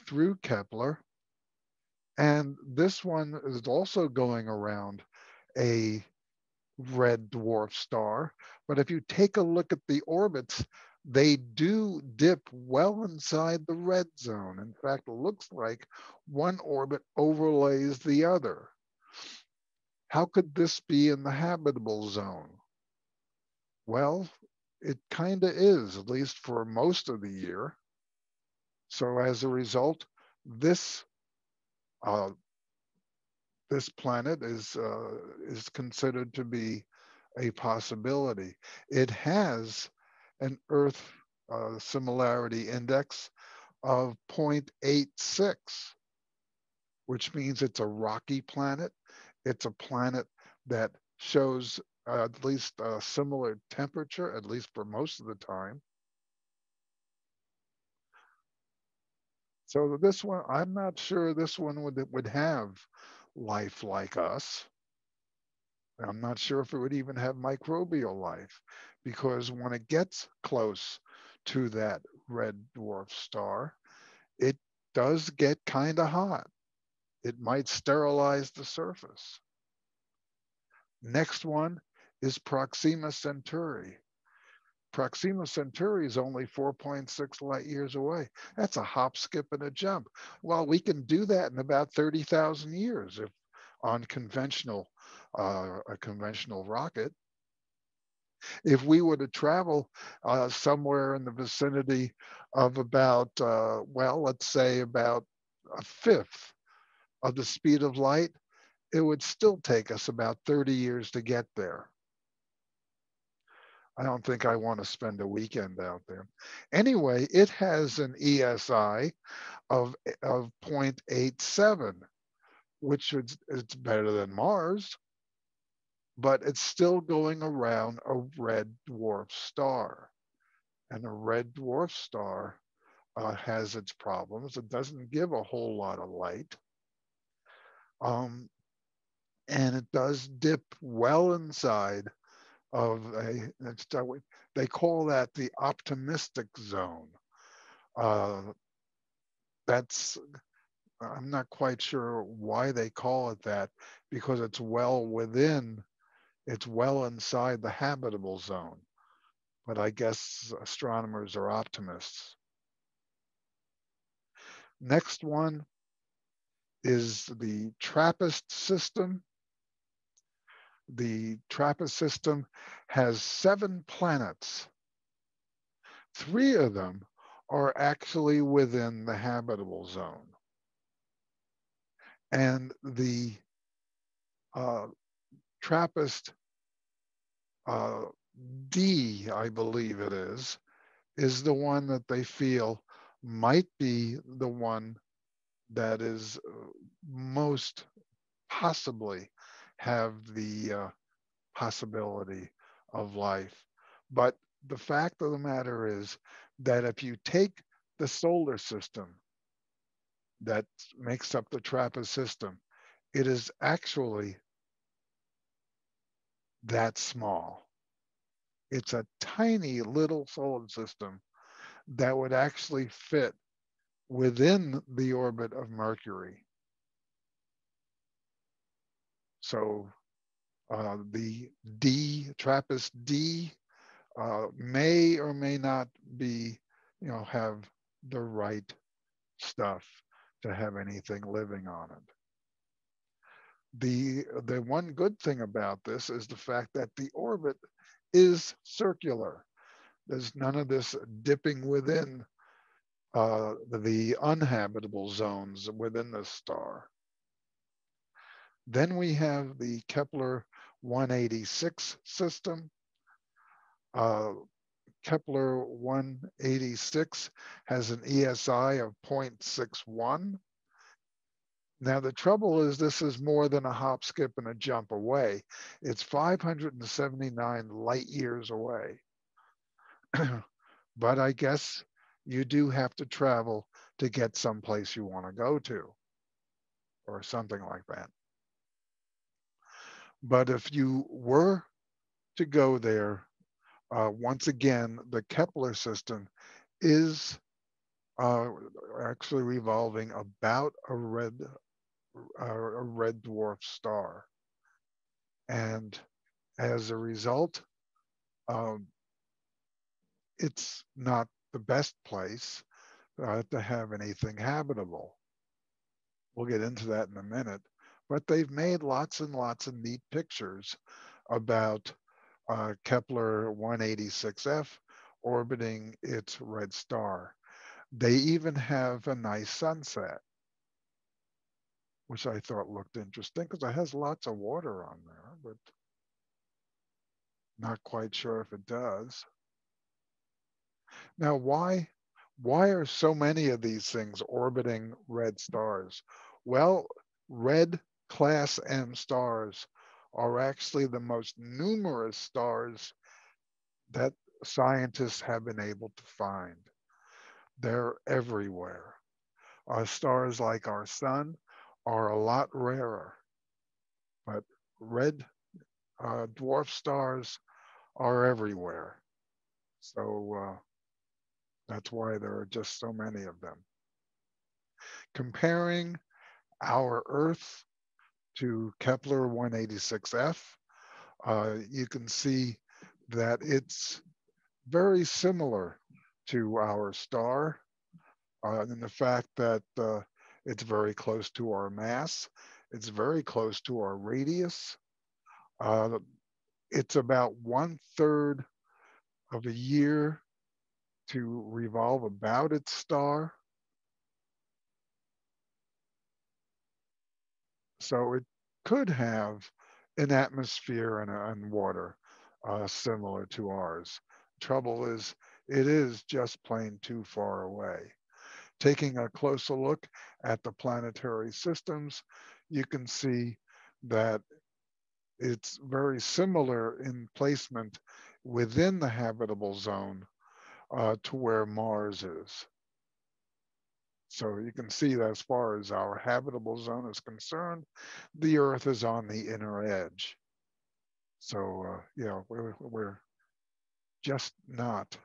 through Kepler. And this one is also going around a red dwarf star. But if you take a look at the orbits, they do dip well inside the red zone. In fact, it looks like one orbit overlays the other. How could this be in the habitable zone? Well, it kind of is, at least for most of the year. So as a result, this uh, this planet is uh, is considered to be a possibility. It has an Earth uh, similarity index of 0.86, which means it's a rocky planet. It's a planet that shows at least a similar temperature, at least for most of the time. So this one, I'm not sure this one would would have life like us. I'm not sure if it would even have microbial life because when it gets close to that red dwarf star, it does get kind of hot. It might sterilize the surface. Next one is Proxima Centauri. Proxima Centauri is only 4.6 light years away. That's a hop, skip, and a jump. Well, we can do that in about 30,000 years if on conventional uh, a conventional rocket. If we were to travel uh, somewhere in the vicinity of about, uh, well, let's say about a fifth of the speed of light, it would still take us about 30 years to get there. I don't think I want to spend a weekend out there. Anyway, it has an ESI of, of 0.87, which is it's better than Mars, but it's still going around a red dwarf star. And a red dwarf star uh, has its problems. It doesn't give a whole lot of light. Um, and it does dip well inside of a, they call that the optimistic zone. Uh, that's, I'm not quite sure why they call it that because it's well within, it's well inside the habitable zone. But I guess astronomers are optimists. Next one is the TRAPPIST system the TRAPPIST system has seven planets. Three of them are actually within the habitable zone. And the uh, TRAPPIST uh, D, I believe it is, is the one that they feel might be the one that is uh, most possibly have the uh, possibility of life. But the fact of the matter is that if you take the solar system that makes up the TRAPPIST system, it is actually that small. it's a tiny little solar system that would actually fit within the orbit of Mercury. So uh, the D, TRAPPIST D, uh, may or may not be, you know, have the right stuff to have anything living on it. The, the one good thing about this is the fact that the orbit is circular. There's none of this dipping within uh, the unhabitable zones within the star. Then we have the Kepler 186 system. Uh, Kepler 186 has an ESI of 0.61. Now the trouble is this is more than a hop, skip, and a jump away. It's 579 light years away. but I guess you do have to travel to get someplace you want to go to or something like that. But if you were to go there, uh, once again, the Kepler system is uh, actually revolving about a red, uh, a red dwarf star. And as a result, um, it's not the best place uh, to have anything habitable. We'll get into that in a minute. But they've made lots and lots of neat pictures about uh, Kepler 186f orbiting its red star. They even have a nice sunset, which I thought looked interesting because it has lots of water on there, but not quite sure if it does. Now, why, why are so many of these things orbiting red stars? Well, red class M stars are actually the most numerous stars that scientists have been able to find. They're everywhere. Uh, stars like our sun are a lot rarer, but red uh, dwarf stars are everywhere. So uh, that's why there are just so many of them. Comparing our Earth to Kepler 186f, uh, you can see that it's very similar to our star uh, in the fact that uh, it's very close to our mass. It's very close to our radius. Uh, it's about one third of a year to revolve about its star. So it could have an atmosphere and, and water uh, similar to ours. Trouble is, it is just plain too far away. Taking a closer look at the planetary systems, you can see that it's very similar in placement within the habitable zone uh, to where Mars is. So you can see that as far as our habitable zone is concerned, the Earth is on the inner edge. So, uh, know, we're, we're just not,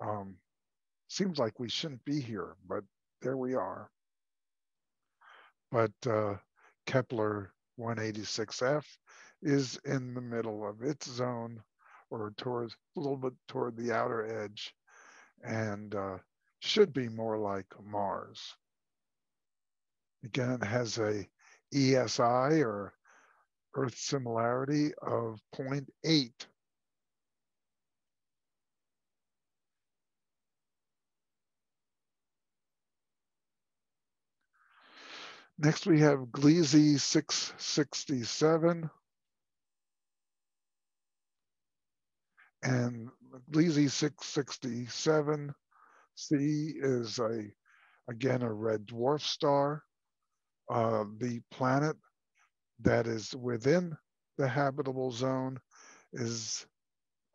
um, seems like we shouldn't be here, but there we are. But uh, Kepler 186f is in the middle of its zone or towards a little bit toward the outer edge and uh, should be more like Mars. Again, it has a ESI or Earth similarity of 0.8. Next, we have Gliese 667. And Gliese 667 C is a, again, a red dwarf star. Uh, the planet that is within the habitable zone is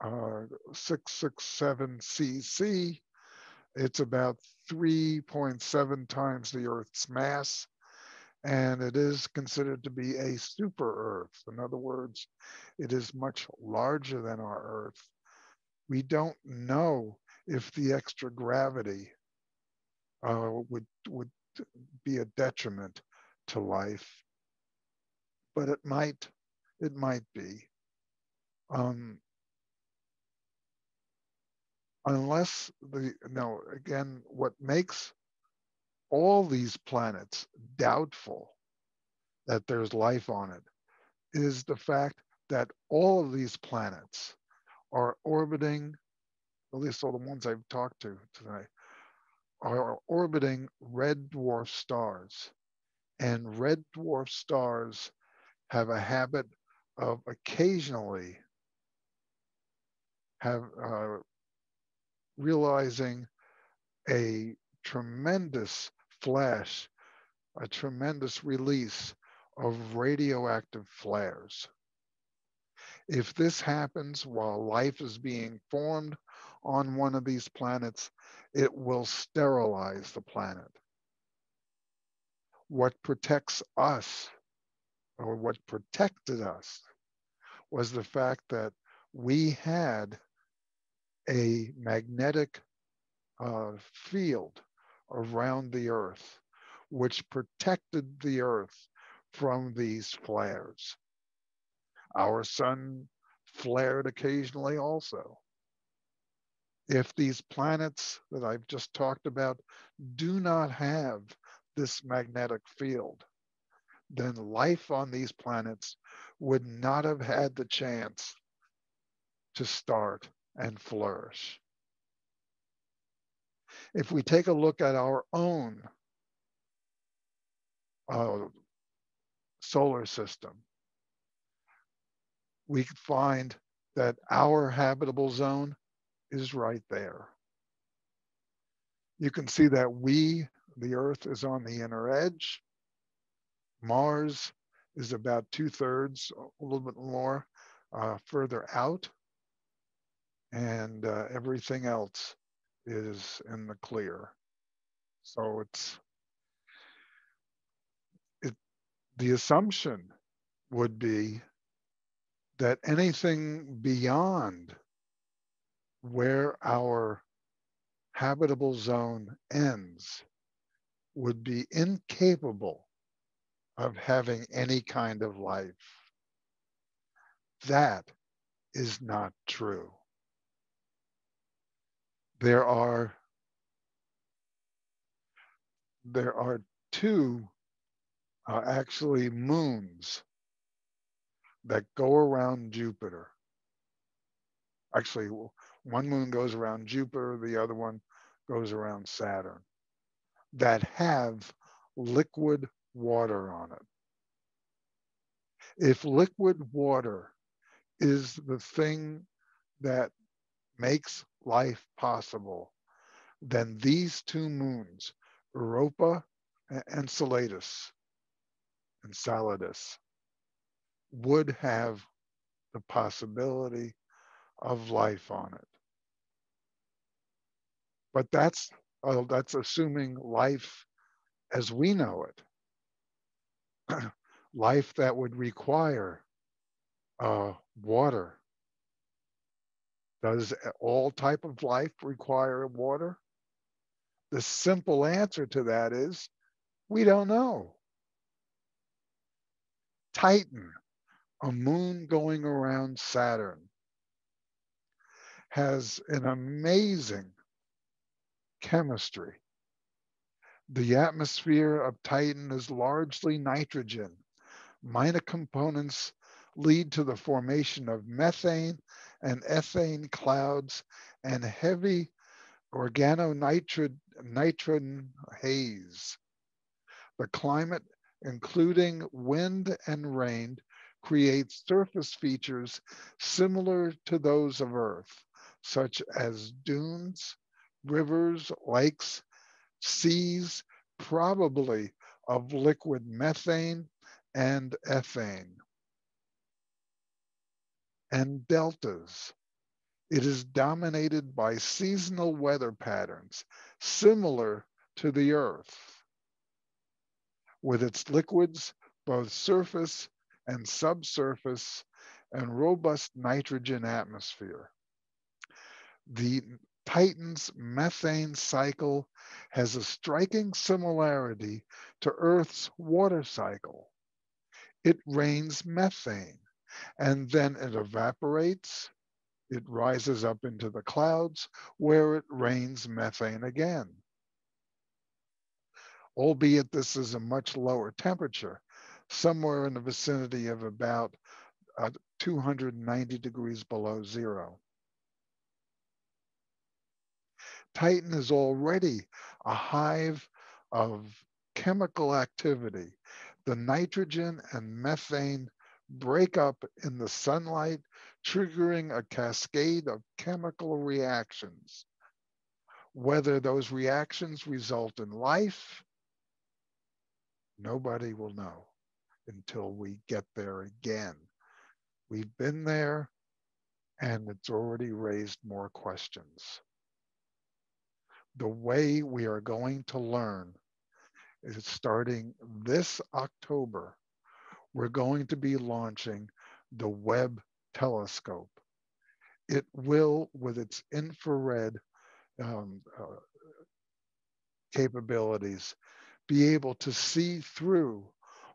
uh, 667 CC. It's about 3.7 times the Earth's mass. and it is considered to be a super Earth. In other words, it is much larger than our Earth. We don't know if the extra gravity uh, would would be a detriment to life, but it might it might be. Um, unless the no again, what makes all these planets doubtful that there's life on it is the fact that all of these planets are orbiting, at least all the ones I've talked to tonight, are orbiting red dwarf stars. And red dwarf stars have a habit of occasionally have uh, realizing a tremendous flash, a tremendous release of radioactive flares. If this happens while life is being formed on one of these planets, it will sterilize the planet. What protects us, or what protected us, was the fact that we had a magnetic uh, field around the Earth, which protected the Earth from these flares. Our sun flared occasionally also. If these planets that I've just talked about do not have this magnetic field, then life on these planets would not have had the chance to start and flourish. If we take a look at our own uh, solar system, we find that our habitable zone is right there. You can see that we, the Earth, is on the inner edge. Mars is about two thirds, a little bit more uh, further out. And uh, everything else is in the clear. So it's it the assumption would be that anything beyond where our habitable zone ends would be incapable of having any kind of life. That is not true there are there are two uh, actually moons that go around Jupiter. Actually, one moon goes around Jupiter, the other one goes around Saturn, that have liquid water on it. If liquid water is the thing that makes life possible, then these two moons, Europa and Enceladus, would have the possibility of life on it. But that's uh, that's assuming life as we know it, life that would require uh, water does all type of life require water? The simple answer to that is we don't know. Titan, a moon going around Saturn, has an amazing chemistry. The atmosphere of Titan is largely nitrogen. Minor components lead to the formation of methane and ethane clouds and heavy organonitrogen haze. The climate, including wind and rain, creates surface features similar to those of Earth, such as dunes, rivers, lakes, seas, probably of liquid methane and ethane and deltas. It is dominated by seasonal weather patterns similar to the Earth. with its liquids, both surface and subsurface, and robust nitrogen atmosphere. The Titan's methane cycle has a striking similarity to Earth's water cycle. It rains methane and then it evaporates, it rises up into the clouds where it rains methane again. Albeit this is a much lower temperature, somewhere in the vicinity of about uh, 290 degrees below zero. Titan is already a hive of chemical activity. The nitrogen and methane break up in the sunlight, triggering a cascade of chemical reactions. Whether those reactions result in life, nobody will know until we get there again. We've been there and it's already raised more questions. The way we are going to learn is starting this October, we're going to be launching the Webb telescope. It will, with its infrared um, uh, capabilities, be able to see through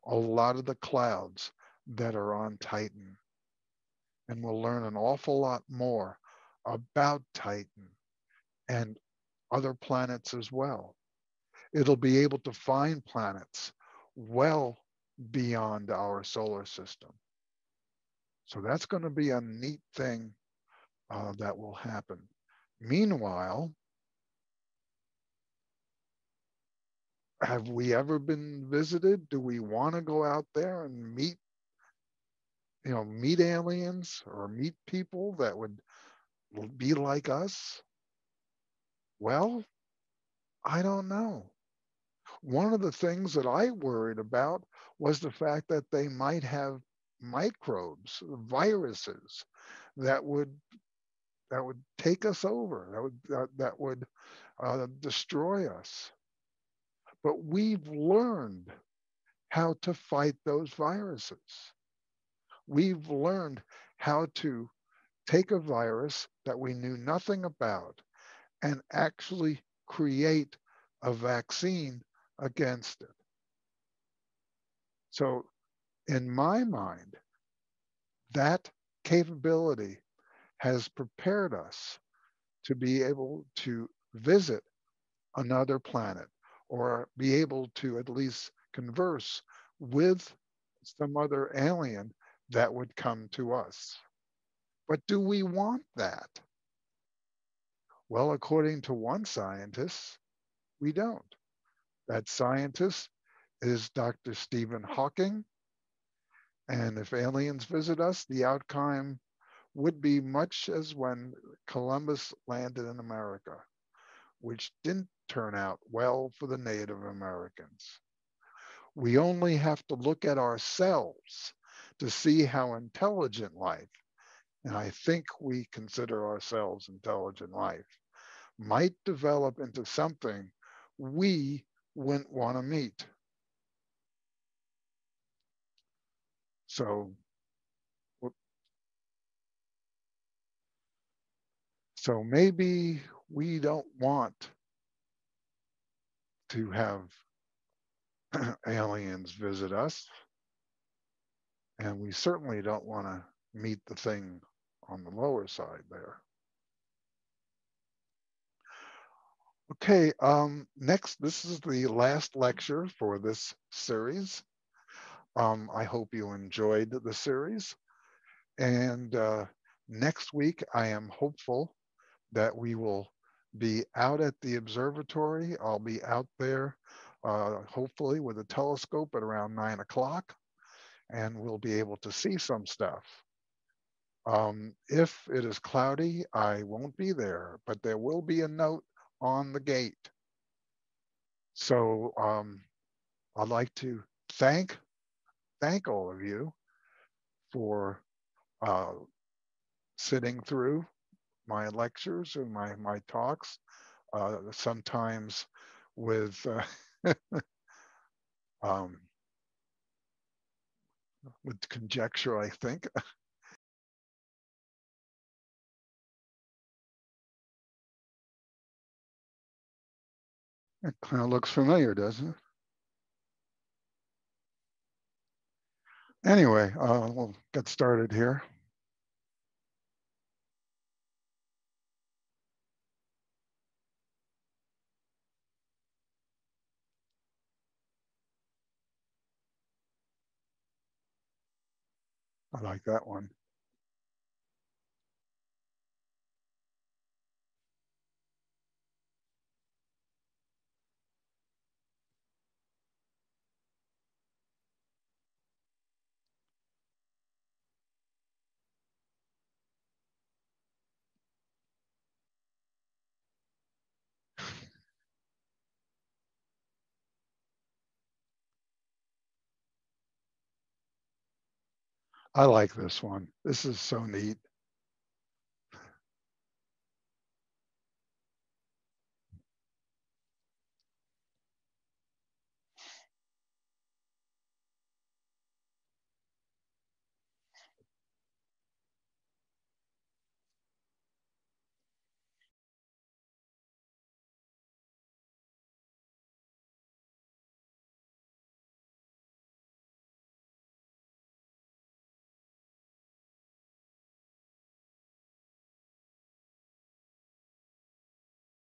a lot of the clouds that are on Titan and we'll learn an awful lot more about Titan and other planets as well. It'll be able to find planets well beyond our solar system. So that's going to be a neat thing uh, that will happen. Meanwhile, have we ever been visited? Do we want to go out there and meet you know, meet aliens or meet people that would be like us? Well, I don't know. One of the things that I worried about was the fact that they might have microbes, viruses that would that would take us over, that would that, that would uh, destroy us. But we've learned how to fight those viruses we've learned how to take a virus that we knew nothing about and actually create a vaccine against it. So, in my mind, that capability has prepared us to be able to visit another planet or be able to at least converse with some other alien that would come to us. But do we want that? Well, according to one scientist, we don't. That scientist is Dr. Stephen Hawking. And if aliens visit us, the outcome would be much as when Columbus landed in America, which didn't turn out well for the Native Americans. We only have to look at ourselves to see how intelligent life, and I think we consider ourselves intelligent life, might develop into something we wouldn't want to meet. So, so maybe we don't want to have aliens visit us. And we certainly don't want to meet the thing on the lower side there. Okay, um, next, this is the last lecture for this series. Um, I hope you enjoyed the series. And uh, next week, I am hopeful that we will be out at the observatory. I'll be out there, uh, hopefully with a telescope at around nine o'clock and we'll be able to see some stuff. Um, if it is cloudy, I won't be there, but there will be a note on the gate. So um, I'd like to thank thank all of you for uh, sitting through my lectures and my my talks. Uh, sometimes with uh, um, with conjecture, I think. It kind of looks familiar, doesn't it? Anyway, uh, we'll get started here. I like that one. I like this one. This is so neat.